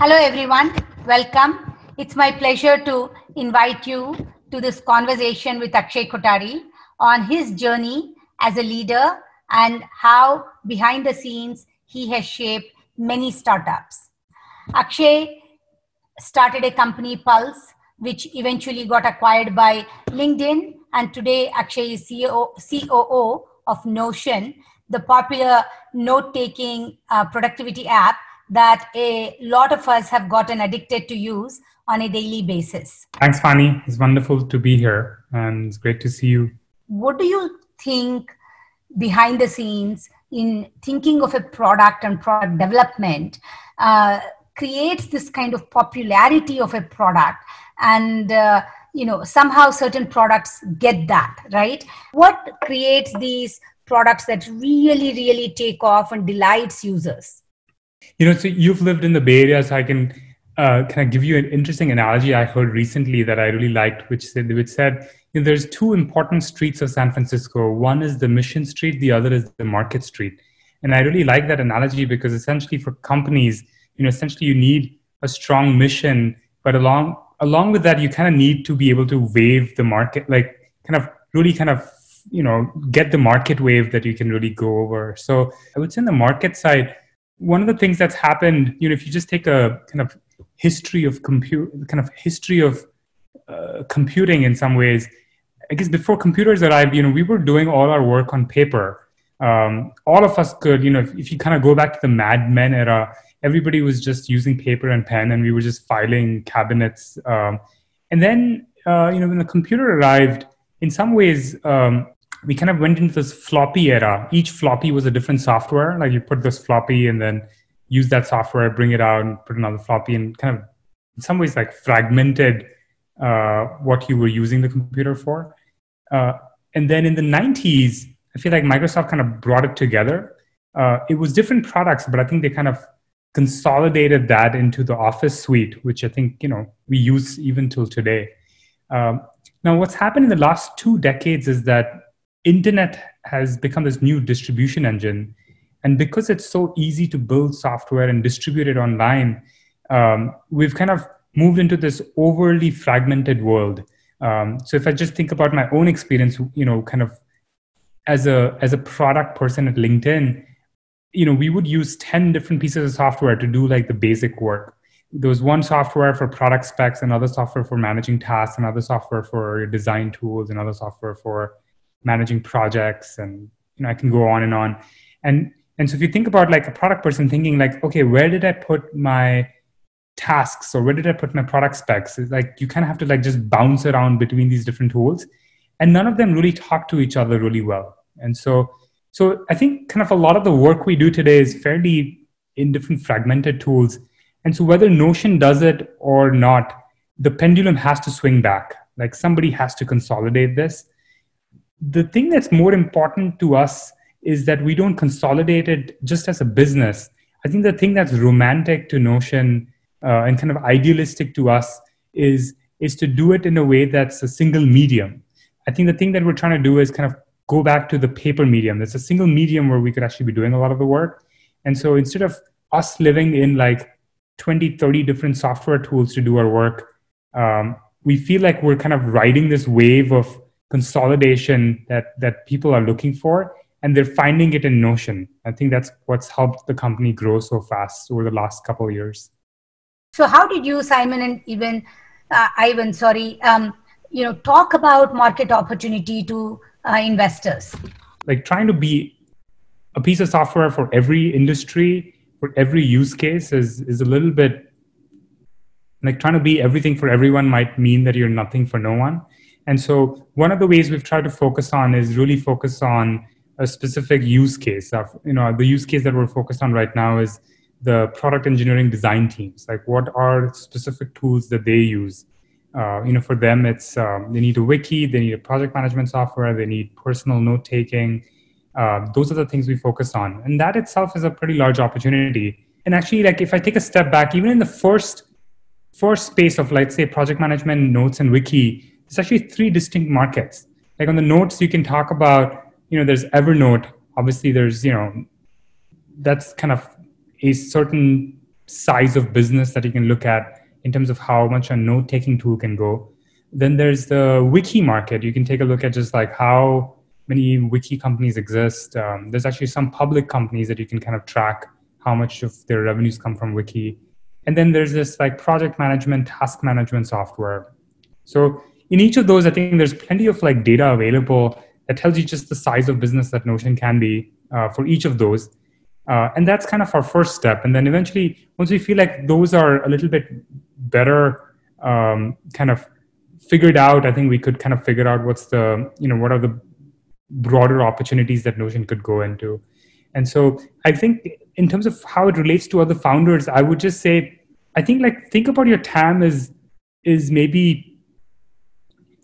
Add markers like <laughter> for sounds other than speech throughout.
Hello, everyone. Welcome. It's my pleasure to invite you to this conversation with Akshay Kothari on his journey as a leader and how behind the scenes he has shaped many startups. Akshay started a company, Pulse, which eventually got acquired by LinkedIn. And today, Akshay is CEO, COO of Notion, the popular note taking uh, productivity app that a lot of us have gotten addicted to use on a daily basis. Thanks, Vani. It's wonderful to be here and it's great to see you. What do you think behind the scenes in thinking of a product and product development uh, creates this kind of popularity of a product and uh, you know somehow certain products get that right what creates these products that really really take off and delights users you know so you've lived in the bay area so i can uh, can I give you an interesting analogy I heard recently that I really liked, which said, which said you know, there's two important streets of San Francisco. One is the Mission Street, the other is the Market Street. And I really like that analogy because essentially for companies, you know, essentially you need a strong mission, but along along with that, you kind of need to be able to wave the market, like kind of really kind of you know get the market wave that you can really go over. So I would say on the market side, one of the things that's happened, you know, if you just take a kind of history of compute, kind of history of uh, computing in some ways. I guess before computers arrived, you know, we were doing all our work on paper. Um, all of us could, you know, if, if, you kind of go back to the Mad Men era, everybody was just using paper and pen, and we were just filing cabinets. Um, and then, uh, you know, when the computer arrived, in some ways, um, we kind of went into this floppy era. Each floppy was a different software. Like you put this floppy and then use that software, bring it out, and put another floppy, and kind of, in some ways, like fragmented uh, what you were using the computer for. Uh, and then in the 90s, I feel like Microsoft kind of brought it together. Uh, it was different products, but I think they kind of consolidated that into the Office suite, which I think you know we use even till today. Um, now, what's happened in the last two decades is that internet has become this new distribution engine and because it's so easy to build software and distribute it online, um, we've kind of moved into this overly fragmented world. Um, so if I just think about my own experience, you know, kind of as a as a product person at LinkedIn, you know, we would use 10 different pieces of software to do like the basic work. There was one software for product specs, another software for managing tasks, another software for design tools, another software for managing projects, and you know, I can go on and on. And and so if you think about like a product person thinking like, okay, where did I put my tasks or where did I put my product specs? It's like you kind of have to like just bounce around between these different tools. And none of them really talk to each other really well. And so so I think kind of a lot of the work we do today is fairly in different fragmented tools. And so whether Notion does it or not, the pendulum has to swing back. Like somebody has to consolidate this. The thing that's more important to us is that we don't consolidate it just as a business. I think the thing that's romantic to Notion uh, and kind of idealistic to us is is to do it in a way that's a single medium. I think the thing that we're trying to do is kind of go back to the paper medium. It's a single medium where we could actually be doing a lot of the work. And so instead of us living in like 20, 30 different software tools to do our work, um, we feel like we're kind of riding this wave of consolidation that that people are looking for and they're finding it in Notion. I think that's what's helped the company grow so fast over the last couple of years. So, how did you, Simon, and even uh, Ivan, sorry, um, you know, talk about market opportunity to uh, investors? Like trying to be a piece of software for every industry, for every use case, is is a little bit like trying to be everything for everyone might mean that you're nothing for no one. And so, one of the ways we've tried to focus on is really focus on a specific use case of you know the use case that we're focused on right now is the product engineering design teams. Like what are specific tools that they use? Uh, you know for them it's um, they need a wiki they need a project management software they need personal note taking. Uh, those are the things we focus on. And that itself is a pretty large opportunity. And actually like if i take a step back even in the first first space of let's say project management notes and wiki there's actually three distinct markets like on the notes you can talk about you know there's evernote obviously there's you know that's kind of a certain size of business that you can look at in terms of how much a note taking tool can go. Then there's the wiki market. You can take a look at just like how many wiki companies exist. Um, there's actually some public companies that you can kind of track how much of their revenues come from wiki. And then there's this like project management, task management software. So in each of those, I think there's plenty of like data available that tells you just the size of business that Notion can be uh, for each of those. Uh, and that's kind of our first step. And then eventually, once we feel like those are a little bit better um, kind of figured out, I think we could kind of figure out what's the, you know, what are the broader opportunities that Notion could go into. And so I think in terms of how it relates to other founders, I would just say, I think like think about your TAM is is maybe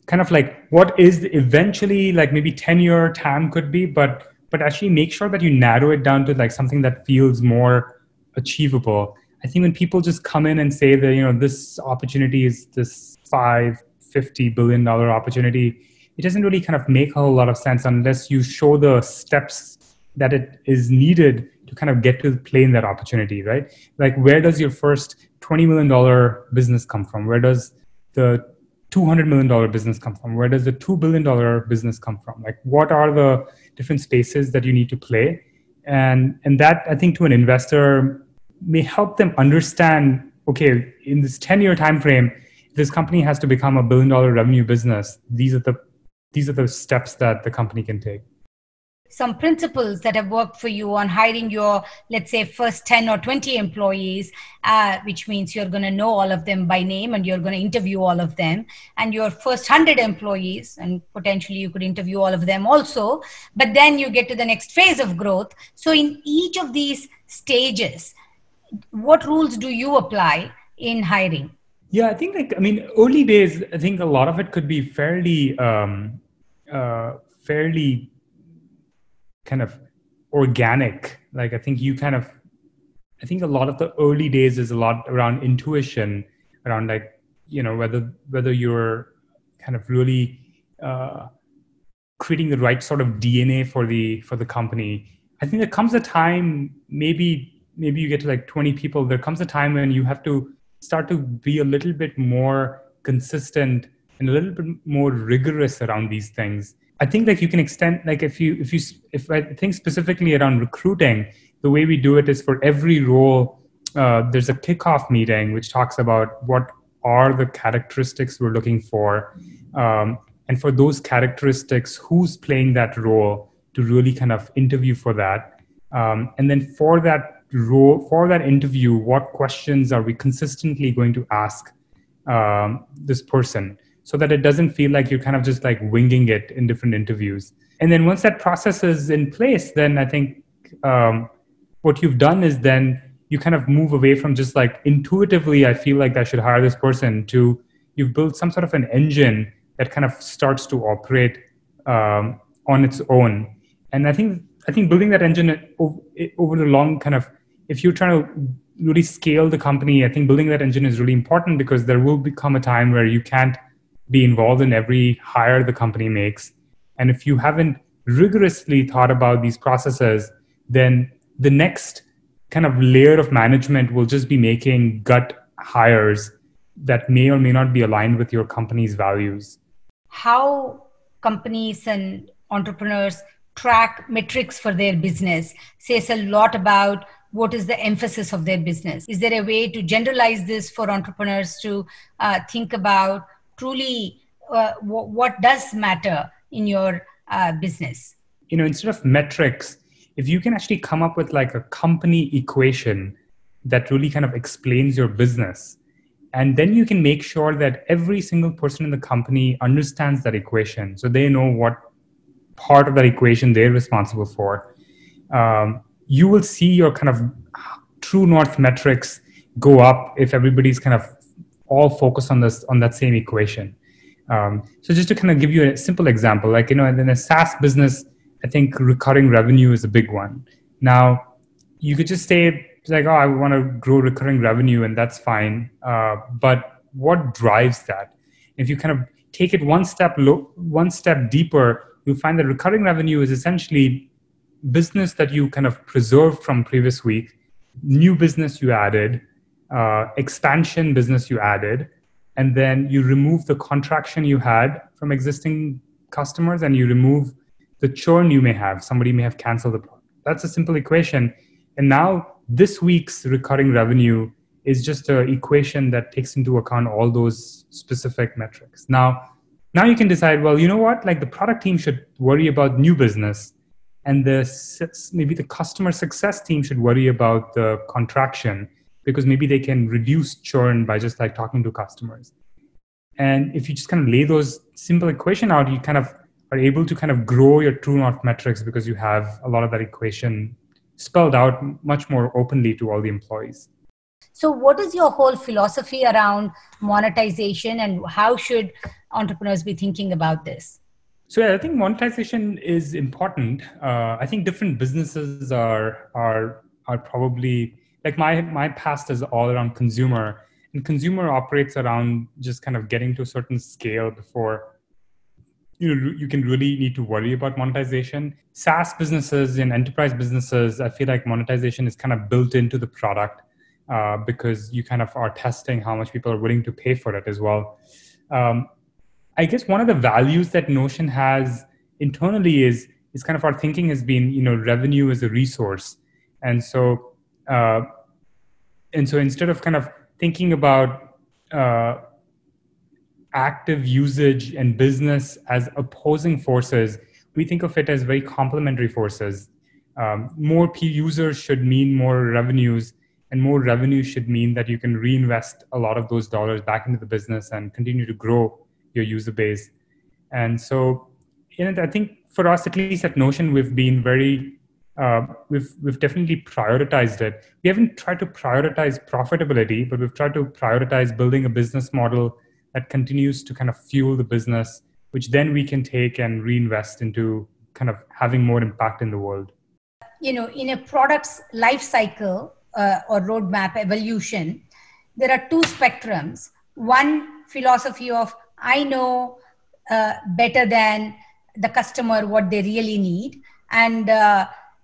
kind of like what is eventually like maybe 10 year TAM could be, but but actually make sure that you narrow it down to like something that feels more achievable. I think when people just come in and say that, you know, this opportunity is this five, fifty billion dollar opportunity, it doesn't really kind of make a whole lot of sense unless you show the steps that it is needed to kind of get to play in that opportunity, right? Like where does your first $20 million business come from? Where does the $200 million business come from? Where does the $2 billion business come from? Like what are the different spaces that you need to play and and that i think to an investor may help them understand okay in this 10 year time frame this company has to become a billion dollar revenue business these are the these are the steps that the company can take some principles that have worked for you on hiring your, let's say, first 10 or 20 employees, uh, which means you're going to know all of them by name and you're going to interview all of them, and your first 100 employees, and potentially you could interview all of them also, but then you get to the next phase of growth. So, in each of these stages, what rules do you apply in hiring? Yeah, I think like I mean, early days. I think a lot of it could be fairly, um, uh, fairly kind of organic. Like i think you kind of i think a lot of the early days is a lot around intuition around like you know whether whether you're kind of really uh, creating the right sort of dna for the for the company. I think there comes a time maybe maybe you get to like 20 people there comes a time when you have to start to be a little bit more consistent and a little bit more rigorous around these things I think like you can extend like if you if you if I think specifically around recruiting, the way we do it is for every role, uh, there's a kickoff meeting which talks about what are the characteristics we're looking for, um, and for those characteristics, who's playing that role to really kind of interview for that, um, and then for that role for that interview, what questions are we consistently going to ask um, this person? So that it doesn't feel like you're kind of just like winging it in different interviews. And then once that process is in place, then I think um, what you've done is then you kind of move away from just like intuitively, I feel like I should hire this person to you've built some sort of an engine that kind of starts to operate um, on its own. And I think I think building that engine over the long kind of if you're trying to really scale the company, I think building that engine is really important because there will become a time where you can't be involved in every hire the company makes. And if you haven't rigorously thought about these processes, then the next kind of layer of management will just be making gut hires that may or may not be aligned with your company's values. How companies and entrepreneurs track metrics for their business says a lot about what is the emphasis of their business. Is there a way to generalize this for entrepreneurs to uh, think about truly uh, w- what does matter in your uh, business? You know instead of metrics if you can actually come up with like a company equation that really kind of explains your business and then you can make sure that every single person in the company understands that equation so they know what part of that equation they're responsible for um, you will see your kind of true north metrics go up if everybody's kind of all focus on this on that same equation. Um, so just to kind of give you a simple example, like you know, in a SaaS business, I think recurring revenue is a big one. Now, you could just say like, oh, I want to grow recurring revenue, and that's fine. Uh, but what drives that? If you kind of take it one step one step deeper, you find that recurring revenue is essentially business that you kind of preserved from previous week, new business you added, uh, expansion business you added, and then you remove the contraction you had from existing customers, and you remove the churn you may have. Somebody may have canceled the product. That's a simple equation. And now this week's recurring revenue is just an equation that takes into account all those specific metrics. Now, now you can decide, well, you know what? Like the product team should worry about new business, and the maybe the customer success team should worry about the contraction because maybe they can reduce churn by just like talking to customers. And if you just kind of lay those simple equation out, you kind of are able to kind of grow your true north metrics because you have a lot of that equation spelled out much more openly to all the employees. So, what is your whole philosophy around monetization, and how should entrepreneurs be thinking about this? So, yeah, I think monetization is important. Uh, I think different businesses are are are probably like my my past is all around consumer, and consumer operates around just kind of getting to a certain scale before you know you can really need to worry about monetization. Saas businesses and enterprise businesses i feel like monetization is kind of built into the product uh, because you kind of are testing how much people are willing to pay for it as well. Um, i guess one of the values that notion has internally is is kind of our thinking has been you know revenue is a resource. And so uh, and so instead of kind of thinking about uh, active usage and business as opposing forces, we think of it as very complementary forces. Um, more P users should mean more revenues, and more revenue should mean that you can reinvest a lot of those dollars back into the business and continue to grow your user base. And so, I think for us, at least at Notion, we've been very uh, we've we've definitely prioritized it. We haven't tried to prioritize profitability, but we've tried to prioritize building a business model that continues to kind of fuel the business, which then we can take and reinvest into kind of having more impact in the world. You know, in a product's life cycle uh, or roadmap evolution, there are two spectrums. One philosophy of I know uh, better than the customer what they really need, and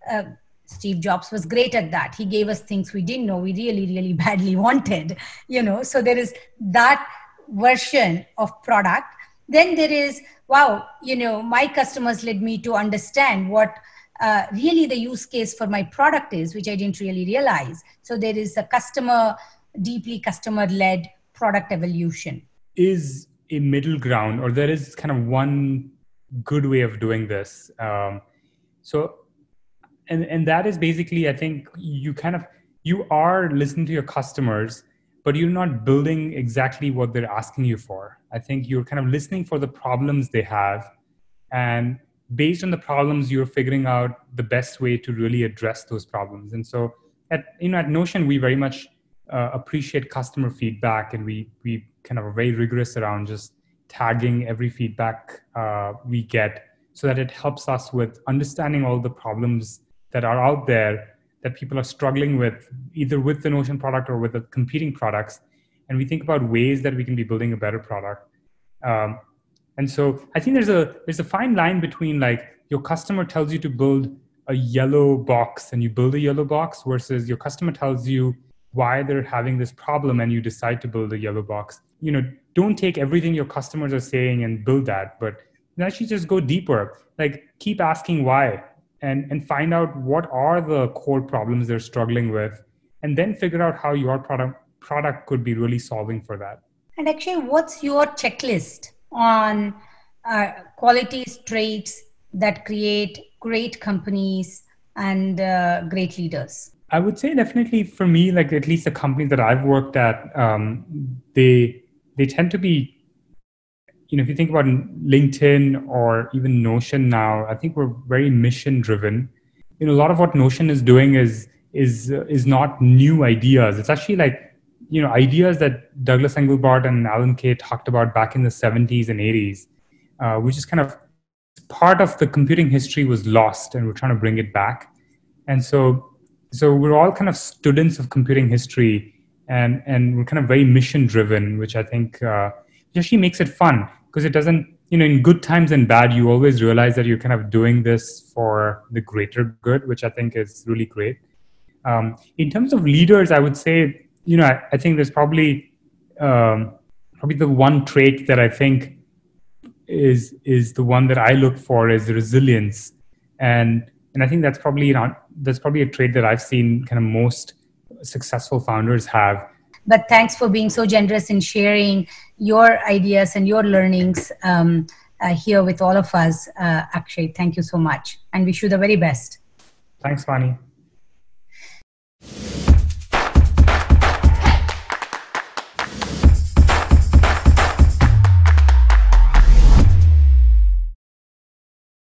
uh, Steve Jobs was great at that. He gave us things we didn't know we really, really <laughs> badly wanted. You know, so there is that version of product then there is wow you know my customers led me to understand what uh, really the use case for my product is which i didn't really realize so there is a customer deeply customer led product evolution is a middle ground or there is kind of one good way of doing this um, so and and that is basically i think you kind of you are listening to your customers but you're not building exactly what they're asking you for. I think you're kind of listening for the problems they have. And based on the problems, you're figuring out the best way to really address those problems. And so at, you know, at Notion, we very much uh, appreciate customer feedback and we, we kind of are very rigorous around just tagging every feedback uh, we get so that it helps us with understanding all the problems that are out there that people are struggling with either with the notion product or with the competing products. And we think about ways that we can be building a better product. Um, and so i think there's a there's a fine line between like your customer tells you to build a yellow box and you build a yellow box versus your customer tells you why they're having this problem and you decide to build a yellow box. You know don't take everything your customers are saying and build that but actually just go deeper. Like keep asking why and, and find out what are the core problems they're struggling with and then figure out how your product product could be really solving for that. And actually what's your checklist on uh, qualities traits that create great companies and uh, great leaders? I would say definitely for me like at least the companies that i've worked at um, they they tend to be you know, if you think about LinkedIn or even Notion now, I think we're very mission driven. You know, a lot of what Notion is doing is is uh, is not new ideas. It's actually like you know ideas that Douglas Engelbart and Alan Kay talked about back in the 70s and 80s, uh, which is kind of part of the computing history was lost, and we're trying to bring it back. And so, so we're all kind of students of computing history, and and we're kind of very mission driven, which I think uh, actually makes it fun because it doesn't you know in good times and bad you always realize that you're kind of doing this for the greater good which i think is really great um, in terms of leaders i would say you know, I, I think there's probably um, probably the one trait that I think is is the one that I look for is resilience, and and I think that's probably not that's probably a trait that I've seen kind of most successful founders have. But thanks for being so generous in sharing your ideas and your learnings um, uh, here with all of us, uh, Akshay. Thank you so much, and wish you the very best. Thanks, Vani.